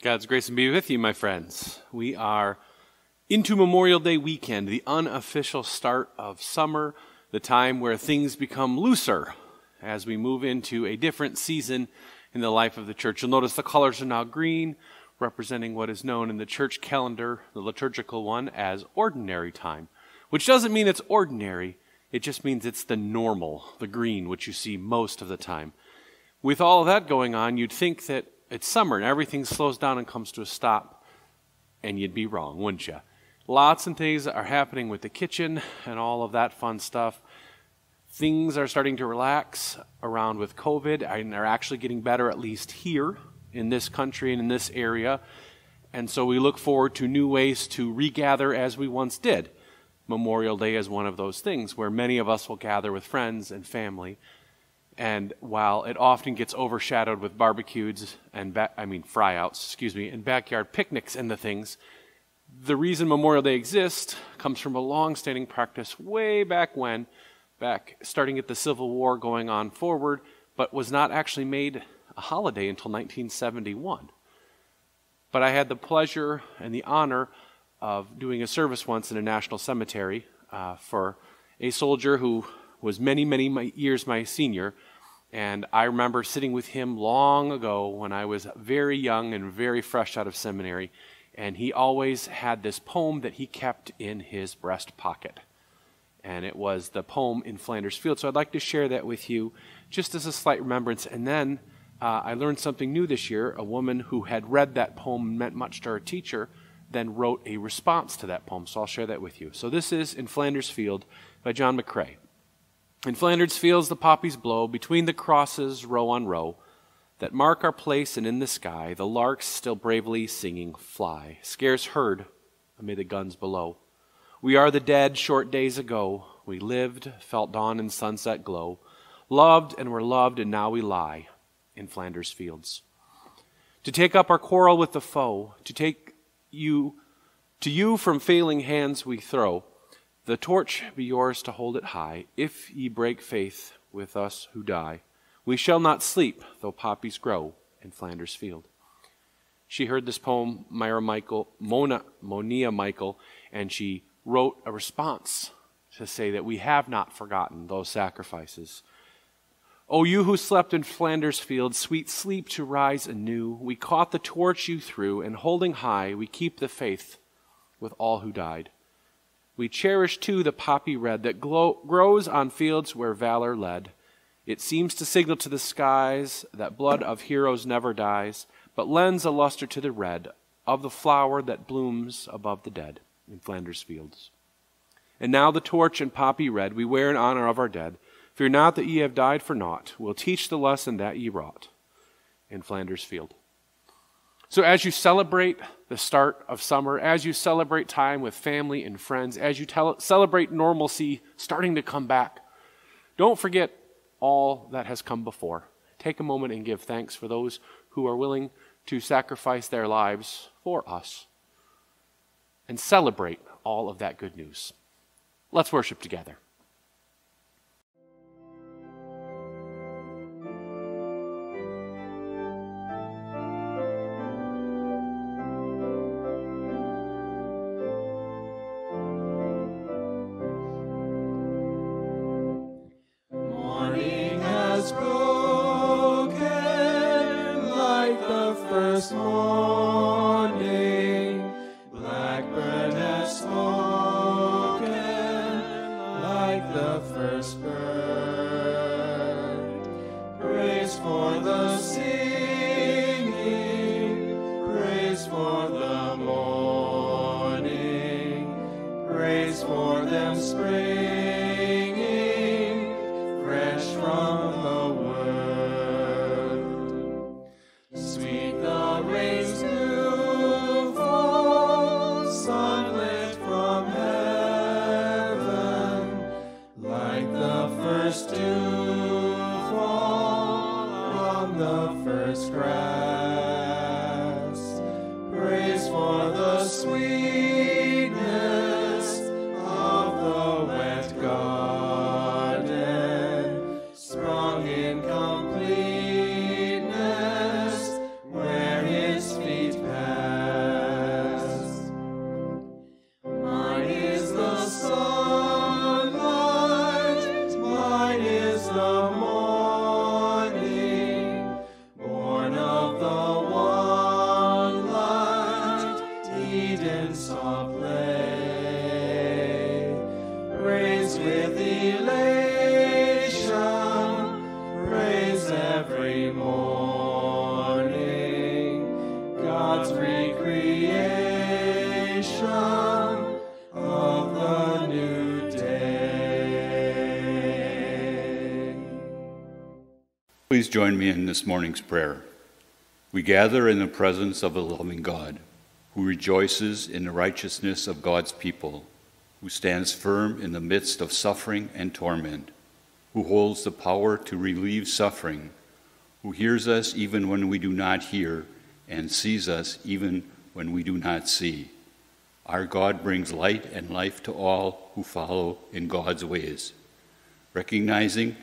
God's grace and be with you, my friends. We are into Memorial Day weekend, the unofficial start of summer, the time where things become looser as we move into a different season in the life of the church. You'll notice the colors are now green, representing what is known in the church calendar, the liturgical one, as ordinary time, which doesn't mean it's ordinary, it just means it's the normal, the green, which you see most of the time. With all of that going on, you'd think that it's summer and everything slows down and comes to a stop, and you'd be wrong, wouldn't you? Lots and things are happening with the kitchen and all of that fun stuff. Things are starting to relax around with COVID, and they're actually getting better, at least here in this country and in this area. And so we look forward to new ways to regather as we once did. Memorial Day is one of those things where many of us will gather with friends and family and while it often gets overshadowed with barbecues and, ba- I mean, fryouts, excuse me, and backyard picnics and the things, the reason Memorial Day exists comes from a long standing practice way back when, back starting at the Civil War going on forward, but was not actually made a holiday until 1971. But I had the pleasure and the honor of doing a service once in a national cemetery uh, for a soldier who was many, many years my senior and I remember sitting with him long ago when I was very young and very fresh out of seminary. And he always had this poem that he kept in his breast pocket. And it was the poem in Flanders Field. So I'd like to share that with you just as a slight remembrance. And then uh, I learned something new this year. A woman who had read that poem meant much to her teacher then wrote a response to that poem. So I'll share that with you. So this is In Flanders Field by John McCrae. In Flanders fields the poppies blow, between the crosses, row on row, that mark our place, and in the sky the larks still bravely singing fly, scarce heard amid the guns below. We are the dead short days ago. We lived, felt dawn and sunset glow, loved and were loved, and now we lie in Flanders fields. To take up our quarrel with the foe, to take you, to you from failing hands we throw, the torch be yours to hold it high, if ye break faith with us who die. We shall not sleep, though poppies grow in Flanders field. She heard this poem, Myra Michael, Mona, Moina Michael, and she wrote a response to say that we have not forgotten those sacrifices. O you who slept in Flanders field, sweet sleep to rise anew, we caught the torch you threw, and holding high, we keep the faith with all who died. We cherish too the poppy red that glow, grows on fields where valor led. It seems to signal to the skies that blood of heroes never dies, but lends a luster to the red of the flower that blooms above the dead in Flanders fields. And now the torch and poppy red we wear in honor of our dead. Fear not that ye have died for naught. We'll teach the lesson that ye wrought in Flanders field. So, as you celebrate the start of summer, as you celebrate time with family and friends, as you celebrate normalcy starting to come back, don't forget all that has come before. Take a moment and give thanks for those who are willing to sacrifice their lives for us and celebrate all of that good news. Let's worship together. In completeness Praise for the pass. Join me in this morning's prayer. We gather in the presence of a loving God who rejoices in the righteousness of God's people, who stands firm in the midst of suffering and torment, who holds the power to relieve suffering, who hears us even when we do not hear, and sees us even when we do not see. Our God brings light and life to all who follow in God's ways, recognizing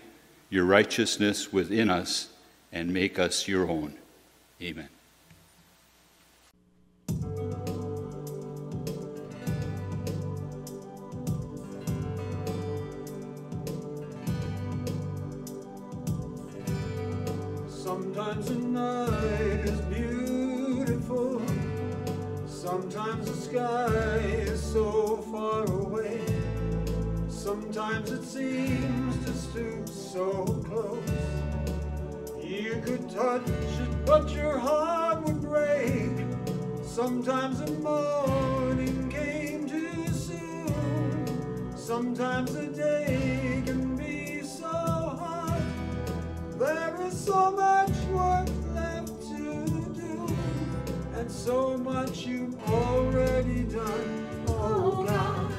your righteousness within us and make us your own. Amen. Sometimes the night is beautiful. Sometimes the sky is so far away. Sometimes it seems to stoop so close. You could touch it, but your heart would break. Sometimes the morning came too soon. Sometimes the day can be so hard. There is so much work left to do, and so much you've already done. Oh God,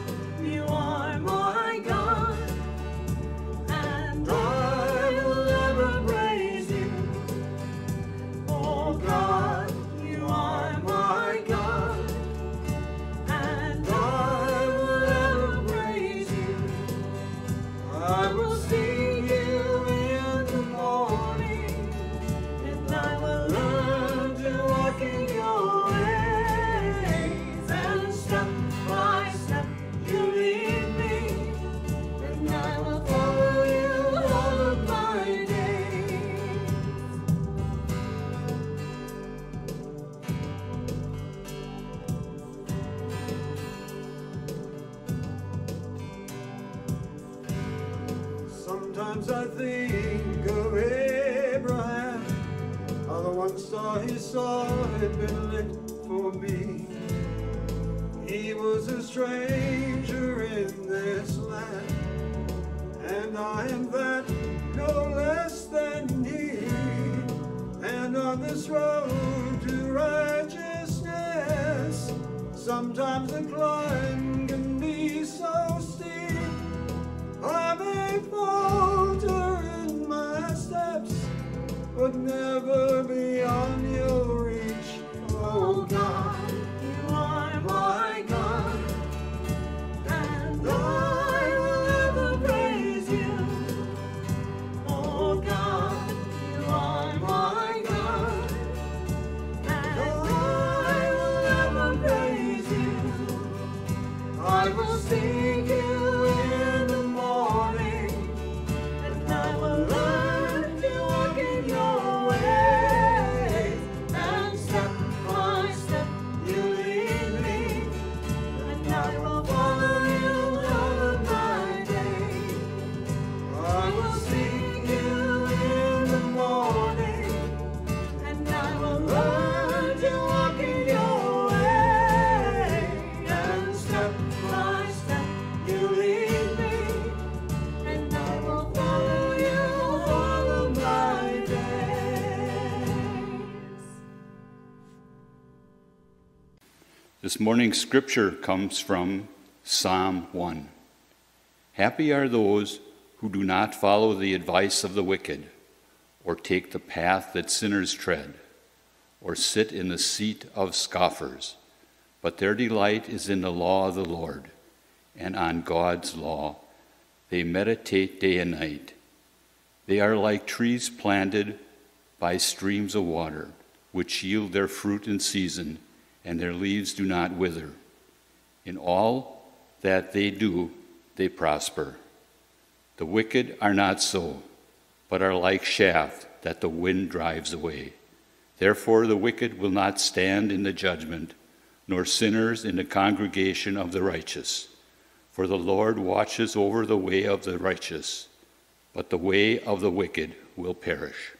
the climb This morning's scripture comes from Psalm 1. Happy are those who do not follow the advice of the wicked, or take the path that sinners tread, or sit in the seat of scoffers, but their delight is in the law of the Lord, and on God's law they meditate day and night. They are like trees planted by streams of water, which yield their fruit in season, and their leaves do not wither. In all that they do, they prosper. The wicked are not so, but are like chaff that the wind drives away. Therefore, the wicked will not stand in the judgment, nor sinners in the congregation of the righteous. For the Lord watches over the way of the righteous, but the way of the wicked will perish.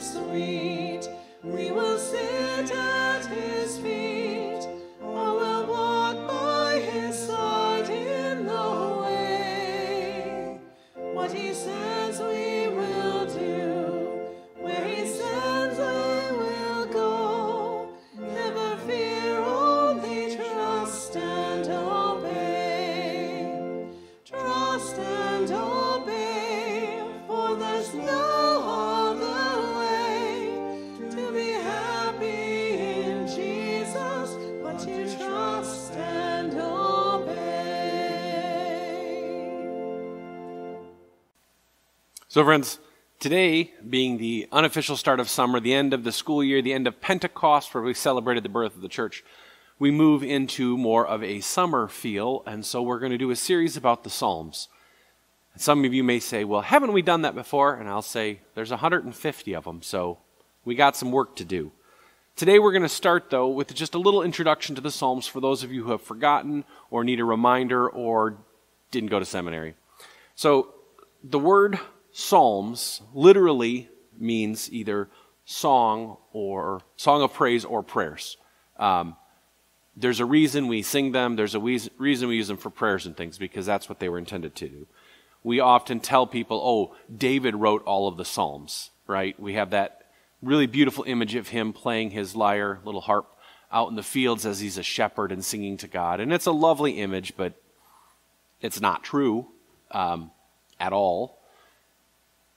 sweet, we will sit at his feet. So, friends, today being the unofficial start of summer, the end of the school year, the end of Pentecost, where we celebrated the birth of the church, we move into more of a summer feel, and so we're going to do a series about the Psalms. And some of you may say, well, haven't we done that before? And I'll say, there's 150 of them, so we got some work to do. Today we're going to start, though, with just a little introduction to the Psalms for those of you who have forgotten or need a reminder or didn't go to seminary. So, the word Psalms literally means either song or song of praise or prayers. Um, there's a reason we sing them. There's a reason we use them for prayers and things because that's what they were intended to do. We often tell people, "Oh, David wrote all of the Psalms." Right? We have that really beautiful image of him playing his lyre, little harp, out in the fields as he's a shepherd and singing to God, and it's a lovely image, but it's not true um, at all.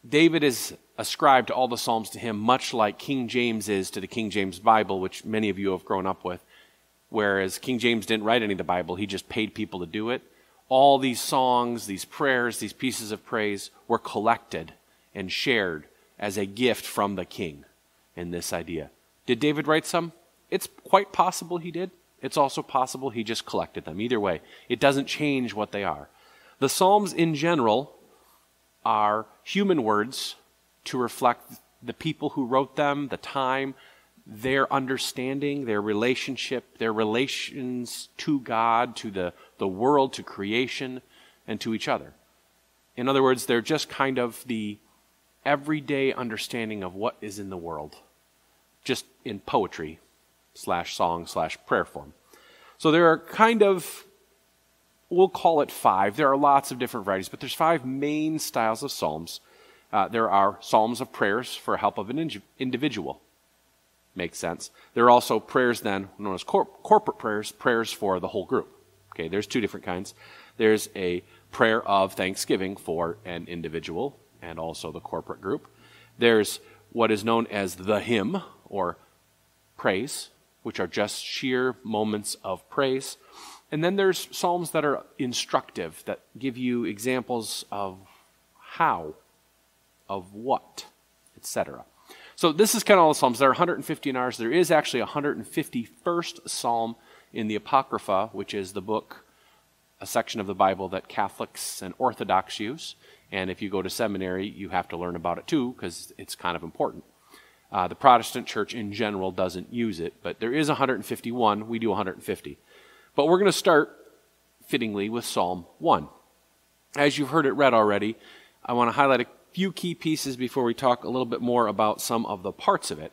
David is ascribed all the Psalms to him, much like King James is to the King James Bible, which many of you have grown up with. Whereas King James didn't write any of the Bible, he just paid people to do it. All these songs, these prayers, these pieces of praise were collected and shared as a gift from the king in this idea. Did David write some? It's quite possible he did. It's also possible he just collected them. Either way, it doesn't change what they are. The Psalms in general are human words to reflect the people who wrote them, the time, their understanding, their relationship, their relations to God, to the, the world, to creation, and to each other. In other words, they're just kind of the everyday understanding of what is in the world, just in poetry slash song slash prayer form. So there are kind of we'll call it five. There are lots of different varieties, but there's five main styles of psalms. Uh, there are psalms of prayers for help of an individual. Makes sense. There are also prayers then known as cor- corporate prayers, prayers for the whole group. Okay, there's two different kinds. There's a prayer of thanksgiving for an individual and also the corporate group. There's what is known as the hymn or praise, which are just sheer moments of praise. And then there's psalms that are instructive, that give you examples of how, of what, etc. So this is kind of all the psalms. There are 150 in ours. There is actually a 151st psalm in the Apocrypha, which is the book, a section of the Bible that Catholics and Orthodox use. And if you go to seminary, you have to learn about it too, because it's kind of important. Uh, the Protestant church in general doesn't use it, but there is 151. We do 150. But we're going to start, fittingly, with Psalm 1. As you've heard it read already, I want to highlight a few key pieces before we talk a little bit more about some of the parts of it.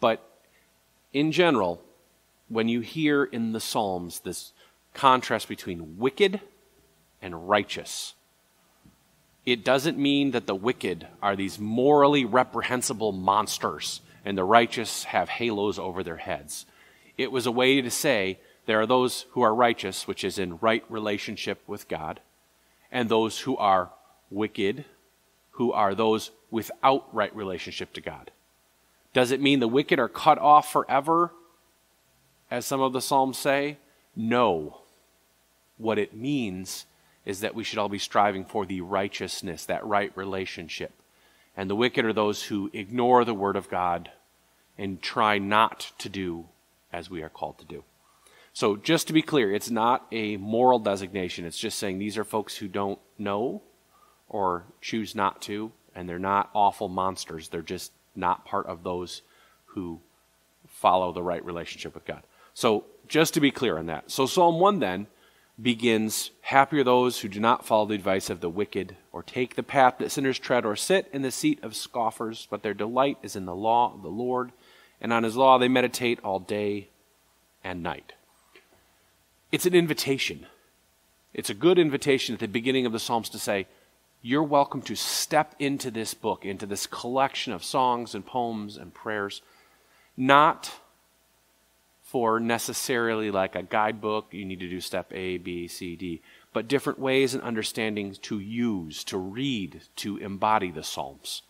But in general, when you hear in the Psalms this contrast between wicked and righteous, it doesn't mean that the wicked are these morally reprehensible monsters and the righteous have halos over their heads. It was a way to say there are those who are righteous, which is in right relationship with God, and those who are wicked, who are those without right relationship to God. Does it mean the wicked are cut off forever, as some of the Psalms say? No. What it means is that we should all be striving for the righteousness, that right relationship. And the wicked are those who ignore the Word of God and try not to do as we are called to do. So, just to be clear, it's not a moral designation. It's just saying these are folks who don't know or choose not to, and they're not awful monsters. They're just not part of those who follow the right relationship with God. So, just to be clear on that. So, Psalm 1 then begins Happy are those who do not follow the advice of the wicked, or take the path that sinners tread, or sit in the seat of scoffers, but their delight is in the law of the Lord, and on his law they meditate all day and night. It's an invitation. It's a good invitation at the beginning of the Psalms to say, You're welcome to step into this book, into this collection of songs and poems and prayers, not for necessarily like a guidebook, you need to do step A, B, C, D, but different ways and understandings to use, to read, to embody the Psalms.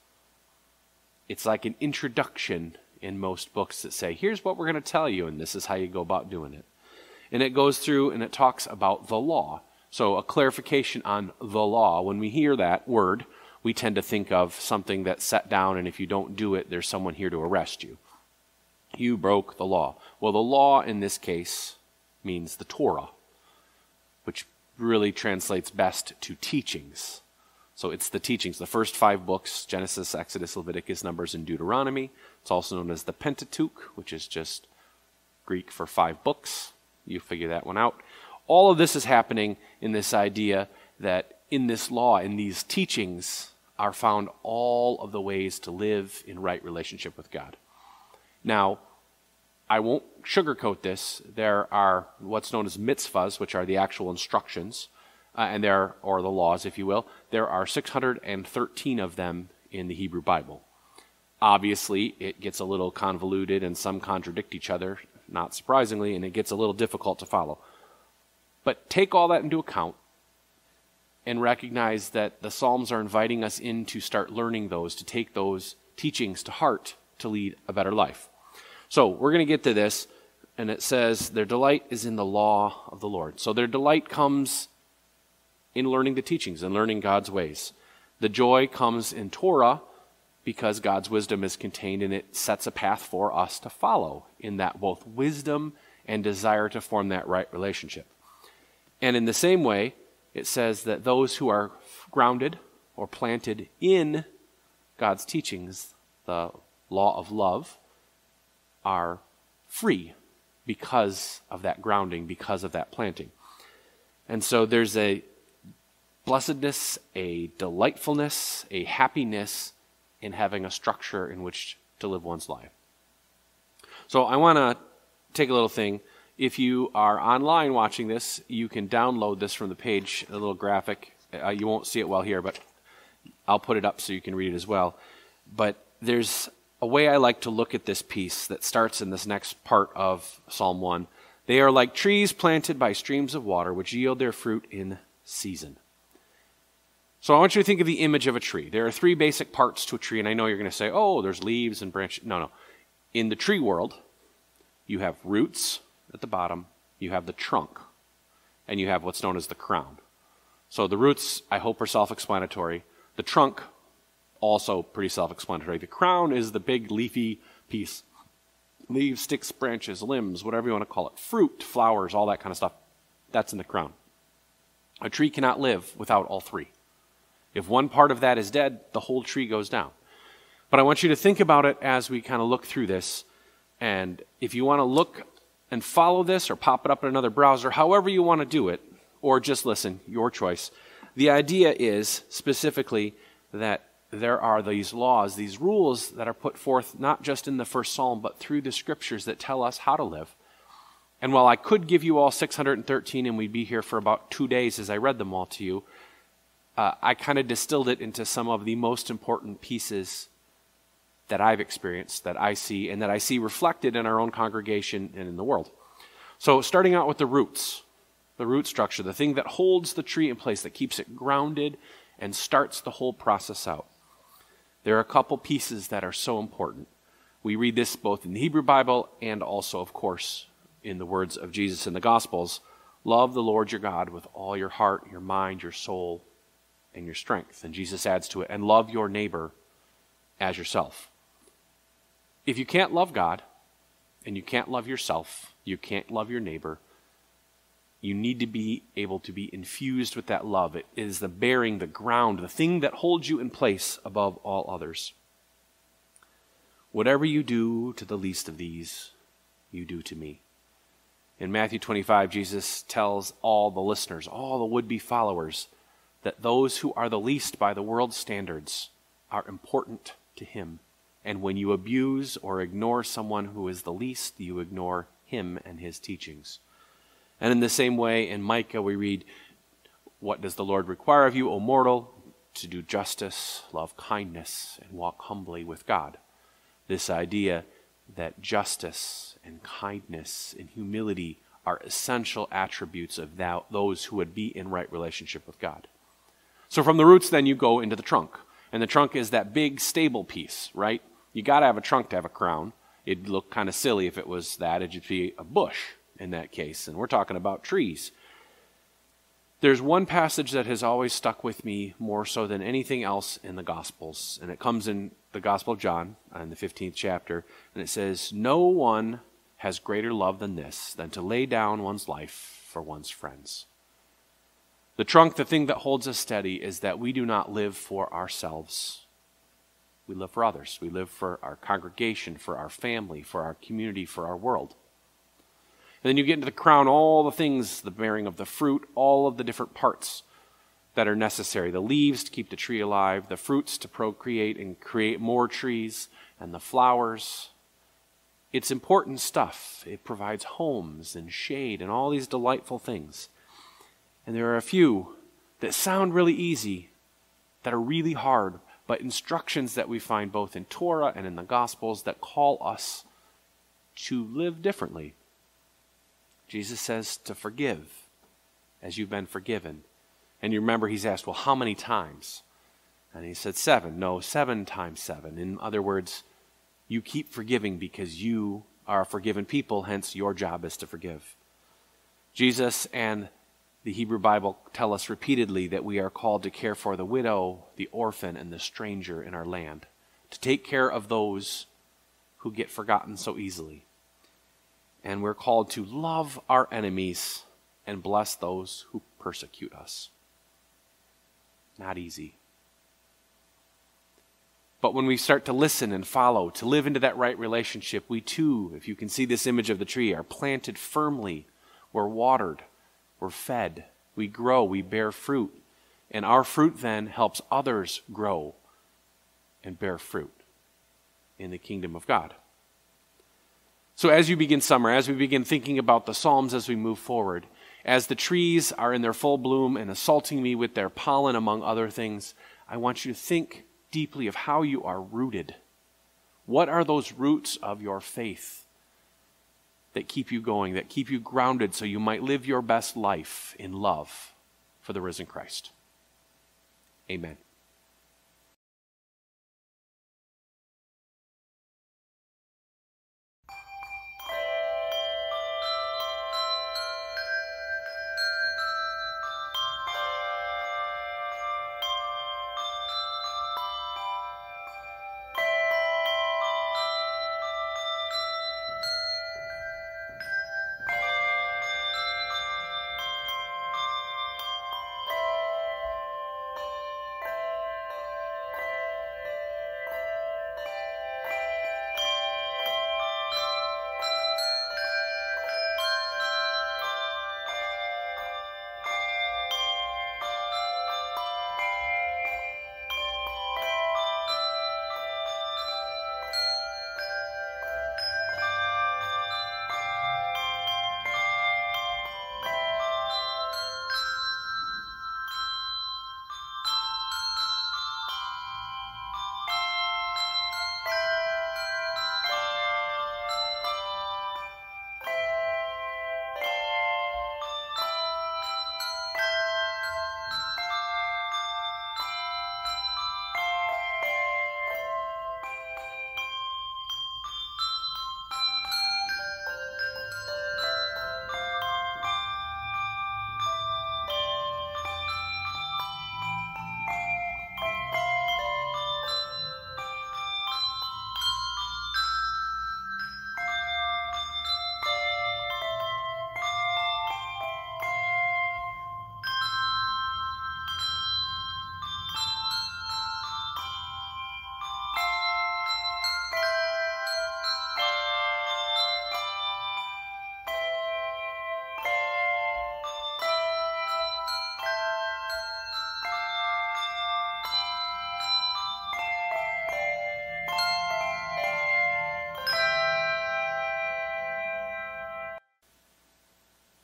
It's like an introduction in most books that say, here's what we're going to tell you, and this is how you go about doing it and it goes through and it talks about the law. So, a clarification on the law. When we hear that word, we tend to think of something that's set down, and if you don't do it, there's someone here to arrest you. You broke the law. Well, the law in this case means the Torah, which really translates best to teachings. So it's the teachings, the first five books Genesis, Exodus, Leviticus, Numbers, and Deuteronomy. It's also known as the Pentateuch, which is just Greek for five books. You figure that one out. All of this is happening in this idea that in this law, in these teachings, are found all of the ways to live in right relationship with God. Now, I won't sugarcoat this. There are what's known as mitzvahs, which are the actual instructions, uh, and there, or the laws, if you will. There are 613 of them in the Hebrew Bible. Obviously, it gets a little convoluted and some contradict each other, not surprisingly, and it gets a little difficult to follow. But take all that into account and recognize that the Psalms are inviting us in to start learning those, to take those teachings to heart to lead a better life. So we're going to get to this, and it says, Their delight is in the law of the Lord. So their delight comes in learning the teachings and learning God's ways. The joy comes in Torah because God's wisdom is contained and it sets a path for us to follow in that both wisdom and desire to form that right relationship. And in the same way, it says that those who are grounded or planted in God's teachings, the law of love, are free because of that grounding, because of that planting. And so there's a blessedness, a delightfulness, a happiness in having a structure in which to live one's life. So I want to take a little thing. If you are online watching this, you can download this from the page, a little graphic. Uh, you won't see it well here, but I'll put it up so you can read it as well. But there's a way I like to look at this piece that starts in this next part of Psalm 1. They are like trees planted by streams of water, which yield their fruit in season. So I want you to think of the image of a tree. There are three basic parts to a tree, and I know you're going to say, oh, there's leaves and branches. No, no. In the tree world, you have roots at the bottom, you have the trunk, and you have what's known as the crown. So the roots, I hope, are self explanatory. The trunk, also pretty self explanatory. The crown is the big leafy piece leaves, sticks, branches, limbs, whatever you want to call it, fruit, flowers, all that kind of stuff. That's in the crown. A tree cannot live without all three. If one part of that is dead, the whole tree goes down. But I want you to think about it as we kind of look through this. And if you want to look and follow this or pop it up in another browser, however you want to do it, or just listen, your choice. The idea is specifically that there are these laws, these rules that are put forth not just in the first psalm, but through the scriptures that tell us how to live. And while I could give you all 613 and we'd be here for about two days as I read them all to you, uh, I kind of distilled it into some of the most important pieces that I've experienced, that I see, and that I see reflected in our own congregation and in the world. So, starting out with the roots, the root structure, the thing that holds the tree in place, that keeps it grounded and starts the whole process out. There are a couple pieces that are so important. We read this both in the Hebrew Bible and also, of course, in the words of Jesus in the Gospels. Love the Lord your God with all your heart, your mind, your soul, and your strength. And Jesus adds to it, and love your neighbor as yourself. If you can't love God and you can't love yourself, you can't love your neighbor, you need to be able to be infused with that love. It is the bearing, the ground, the thing that holds you in place above all others. Whatever you do to the least of these, you do to me. In Matthew 25, Jesus tells all the listeners, all the would be followers, that those who are the least by the world's standards are important to him. And when you abuse or ignore someone who is the least, you ignore him and his teachings. And in the same way, in Micah, we read, What does the Lord require of you, O mortal? To do justice, love kindness, and walk humbly with God. This idea that justice and kindness and humility are essential attributes of those who would be in right relationship with God. So from the roots, then you go into the trunk. And the trunk is that big stable piece, right? You got to have a trunk to have a crown. It'd look kind of silly if it was that. It'd just be a bush in that case. And we're talking about trees. There's one passage that has always stuck with me more so than anything else in the Gospels, and it comes in the Gospel of John in the 15th chapter, and it says, No one has greater love than this, than to lay down one's life for one's friends. The trunk, the thing that holds us steady, is that we do not live for ourselves. We live for others. We live for our congregation, for our family, for our community, for our world. And then you get into the crown, all the things, the bearing of the fruit, all of the different parts that are necessary the leaves to keep the tree alive, the fruits to procreate and create more trees, and the flowers. It's important stuff. It provides homes and shade and all these delightful things. And there are a few that sound really easy, that are really hard, but instructions that we find both in Torah and in the Gospels that call us to live differently Jesus says to forgive as you've been forgiven. And you remember he's asked, well, how many times? And he said, seven. No, seven times seven. In other words, you keep forgiving because you are a forgiven people, hence your job is to forgive. Jesus and the Hebrew Bible tell us repeatedly that we are called to care for the widow, the orphan, and the stranger in our land, to take care of those who get forgotten so easily and we're called to love our enemies and bless those who persecute us. Not easy. But when we start to listen and follow, to live into that right relationship, we too, if you can see this image of the tree, are planted firmly. We're watered, we're fed, we grow, we bear fruit. And our fruit then helps others grow and bear fruit in the kingdom of God. So, as you begin summer, as we begin thinking about the Psalms as we move forward, as the trees are in their full bloom and assaulting me with their pollen, among other things, I want you to think deeply of how you are rooted. What are those roots of your faith that keep you going, that keep you grounded so you might live your best life in love for the risen Christ? Amen.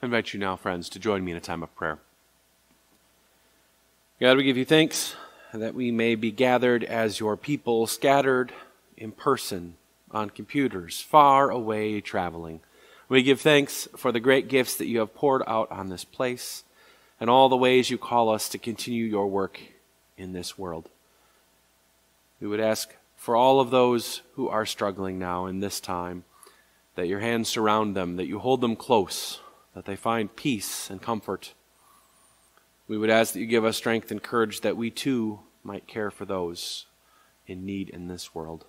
I invite you now, friends, to join me in a time of prayer. God, we give you thanks that we may be gathered as your people, scattered in person, on computers, far away traveling. We give thanks for the great gifts that you have poured out on this place and all the ways you call us to continue your work in this world. We would ask for all of those who are struggling now in this time that your hands surround them, that you hold them close that they find peace and comfort. We would ask that you give us strength and courage that we too might care for those in need in this world.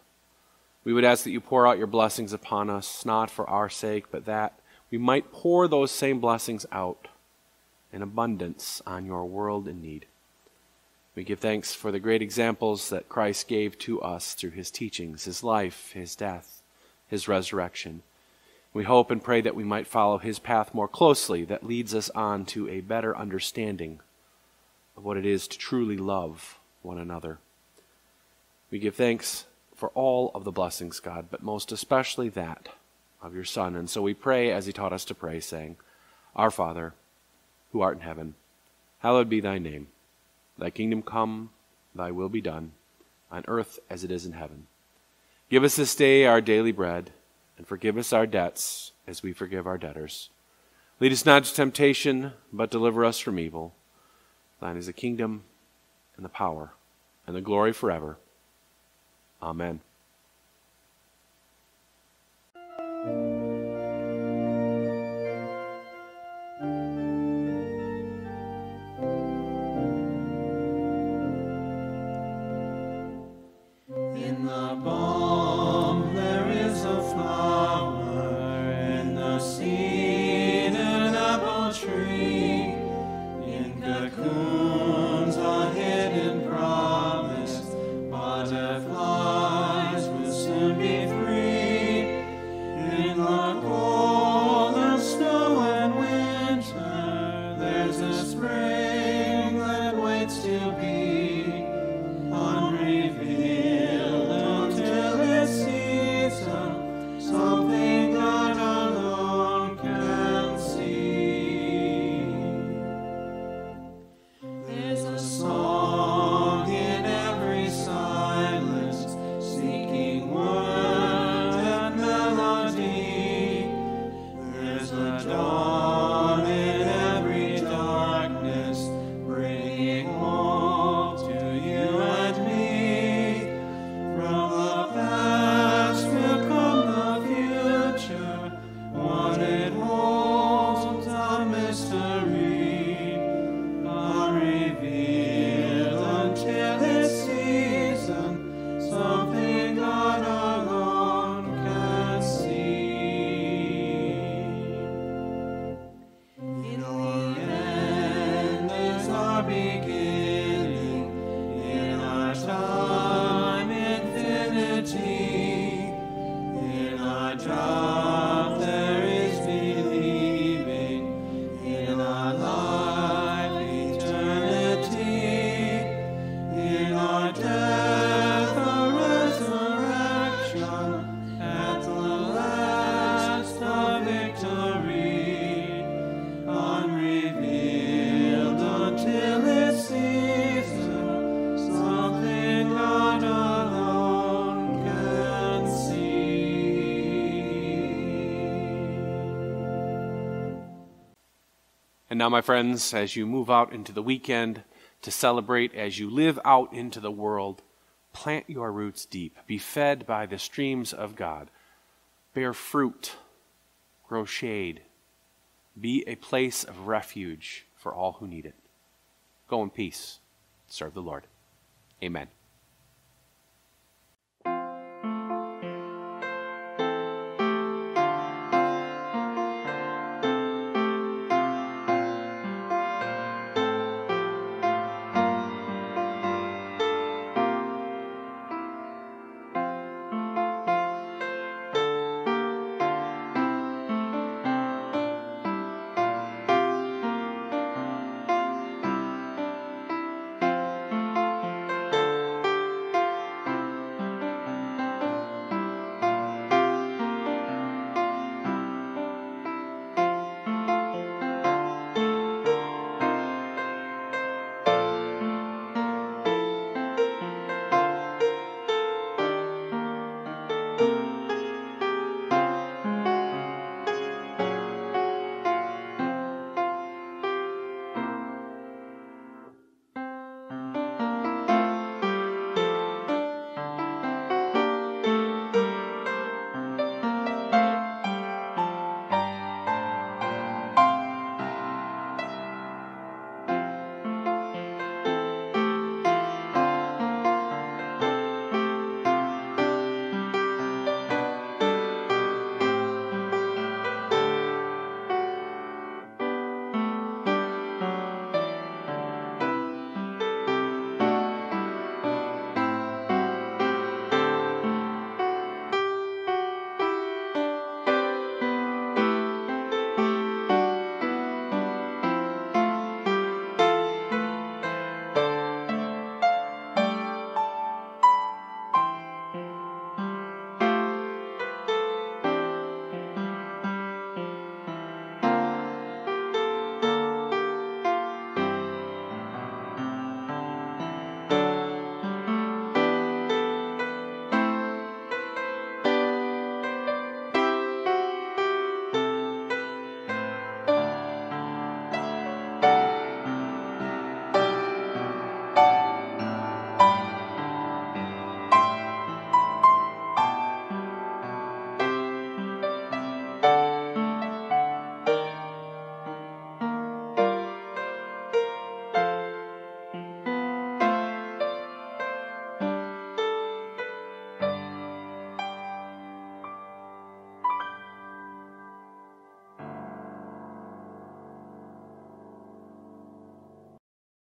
We would ask that you pour out your blessings upon us, not for our sake, but that we might pour those same blessings out in abundance on your world in need. We give thanks for the great examples that Christ gave to us through his teachings, his life, his death, his resurrection. We hope and pray that we might follow his path more closely, that leads us on to a better understanding of what it is to truly love one another. We give thanks for all of the blessings, God, but most especially that of your Son. And so we pray as he taught us to pray, saying, Our Father, who art in heaven, hallowed be thy name. Thy kingdom come, thy will be done, on earth as it is in heaven. Give us this day our daily bread, and forgive us our debts as we forgive our debtors. Lead us not to temptation, but deliver us from evil. Thine is the kingdom, and the power, and the glory forever. Amen. And now, my friends, as you move out into the weekend to celebrate, as you live out into the world, plant your roots deep. Be fed by the streams of God. Bear fruit. Grow shade. Be a place of refuge for all who need it. Go in peace. Serve the Lord. Amen.